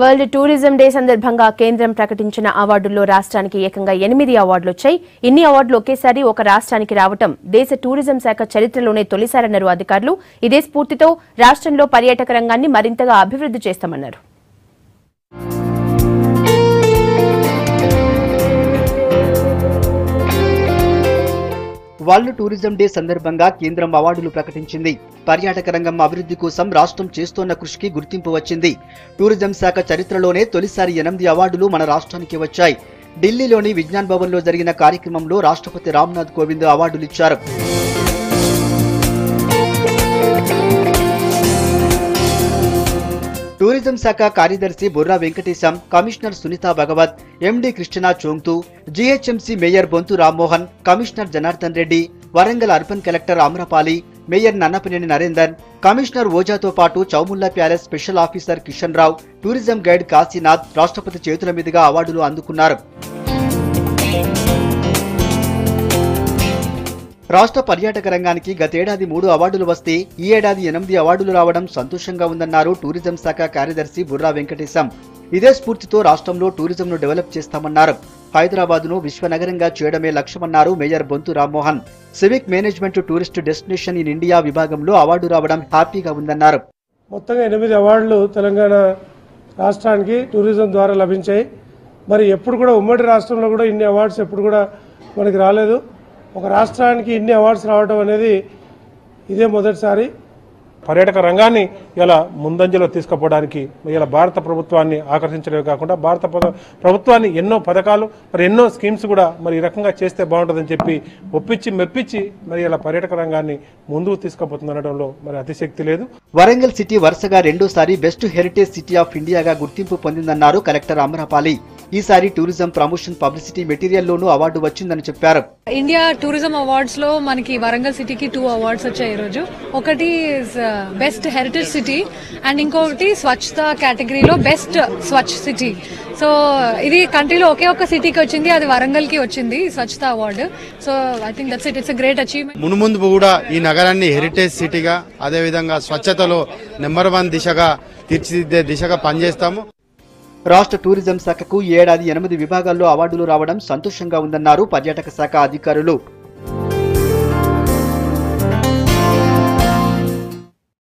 World tourism day సందర్భంగా కేంద్రం ప్రకటించిన అవార్డుల్లో రాష్ట్రానికి ఏకంగా ఎనిమిది అవార్డులు వచ్చాయి ఇన్ని అవార్డులు ఒకేసారి ఒక రాష్ట్రానికి రావటం దేశ టూరిజం శాఖ చరిత్రలోనే తొలిసారన్నారు అధికారులు. ఇదే స్ఫూర్తితో రాష్ట్రంలో పర్యాటక రంగాన్ని మరింతగా అభివృద్ధి చేస్తామన్నారు. వరల్డ్ టూరిజం డే సందర్భంగా కేంద్రం అవార్డులు ప్రకటించింది. పర్యాటక రంగం అభివృద్ధి కోసం రాష్ట్రం చేస్తోన్న కృషికి గుర్తింపు వచ్చింది. టూరిజం శాఖ చరిత్రలోనే తొలిసారి ఎనిమిది అవార్డులు మన రాష్ట్రానికి వచ్చాయి. ఢిల్లీలోని విజ్ఞాన్ భవన్లో జరిగిన కార్యక్రమంలో రాష్ట్రపతి రామ్నాథ్ కోవింద్ అవార్డులిచ్చారు. టూరిజం శాఖ కార్యదర్శి Burra Venkatesham commissioner Sunitha Bhagwat MD Christina Chongthu GHMC mayor Bonthu Rammohan commissioner Janardhan Reddy Warangal urban collector Amrapali mayor Nannapaneni Narender commissioner ఓజాతో పాటు Chowmahalla palace special officer Kishan Rao tourism guide Kashinath రాష్ట్రపతి చేతుల మీదుగా అవార్డులు అందుకున్నారు. రాష్ట్ర పర్యాటక రంగానికి గతేడాది మూడు అవార్డులు వస్తే ఈ ఏడాది ఎనిమిది అవార్డులు రావడం సంతోషంగా ఉందన్నారు టూరిజం శాఖ కార్యదర్శి బుర్రా వెంకటేశం. ఇదే స్ఫూర్తితో రాష్ట్రంలో టూరిజంను డెవలప్ చేస్తామన్నారు. హైదరాబాద్ను విశ్వనగరంగా చేయడమే లక్ష్యమన్నారు mayor Bonthu Rammohan. Civic management tourist destination in India విభాగంలో అవార్డు రావడం హ్యాపీగా ఉందన్నారు. మొత్తంగా ఎనిమిది అవార్డులు తెలంగాణ రాష్ట్రానికి టూరిజం ద్వారా లభించాయి. మరి ఎప్పుడు కూడా ఉమ్మడి రాష్ట్రంలో కూడా ఇన్ని అవార్డ్స్ ఎప్పుడు కూడా మనకి రాలేదు. ఒక రాష్ట్రానికి ఇన్ని అవార్డ్స్ రావడం అనేది ఇదే మొదటిసారి. పర్యాటక రంగాన్ని ఇలా ముందంజలో తీసుకుపోవడానికి ఇలా భారత ప్రభుత్వాన్ని ఆకర్షించడమే కాకుండా భారత ప్ర- ప్రభుత్వాన్ని ఎన్నో పథకాలు మరి ఎన్నో స్కీమ్స్ కూడా మరి ఈ రకంగా చేస్తే బాగుంటుందని చెప్పి ఒప్పించి మెప్పించి మరి ఇలా పర్యాటక రంగాన్ని ముందుకు తీసుకుపోతుందనడంలో మరి అతిశక్తి లేదు. వరంగల్ సిటీ వరుసగా రెండోసారి బెస్ట్ హెరిటేజ్ సిటీ ఆఫ్ ఇండియాగా గుర్తింపు పొందిందన్నారు కలెక్టర్ అమరపాలి. ఈసారి టూరిజం ప్రమోషన్ పబ్లిసిటీ మెటీరియల్లోనూ అవార్డు వచ్చిందని చెప్పారు. ఇండియా టూరిజం అవార్డ్స్లో మనకి వరంగల్ సిటీకి టూ అవార్డ్స్ వచ్చాయి ఈ రోజు ఒకటి బెస్ట్ హెరిటేజ్ సిటీ అండ్ ఇంకొకటి స్వచ్ఛత కేటగిరీలో బెస్ట్ స్వచ్ఛ సిటీ సో ఇది కంట్రీలో ఒకే ఒక్క సిటీకి వచ్చింది అది వరంగల్కి వచ్చింది Swachhata award. So I think that's it it's great achievement మునుముందు కూడా ఈ నగరాన్ని హెరిటేజ్ సిటీగా అదేవిధంగా స్వచ్ఛతలో నెంబర్ వన్ దిశగా తీర్చిదిద్దే దిశగా పనిచేస్తాము. రాష్ట్ర టూరిజం శాఖకు ఏడాది ఎనిమిది విభాగాల్లో అవార్డులు రావడం సంతోషంగా ఉందన్నారు పర్యాటక శాఖ అధికారులు.